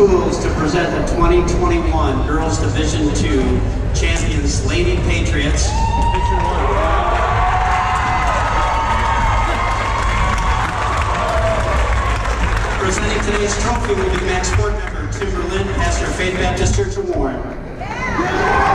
Schools to present the 2021 Girls Division II champions, Lady Patriots. Presenting today's trophy will be MACS Board member Tim Berlin, pastor Faith Baptist Church of Warren.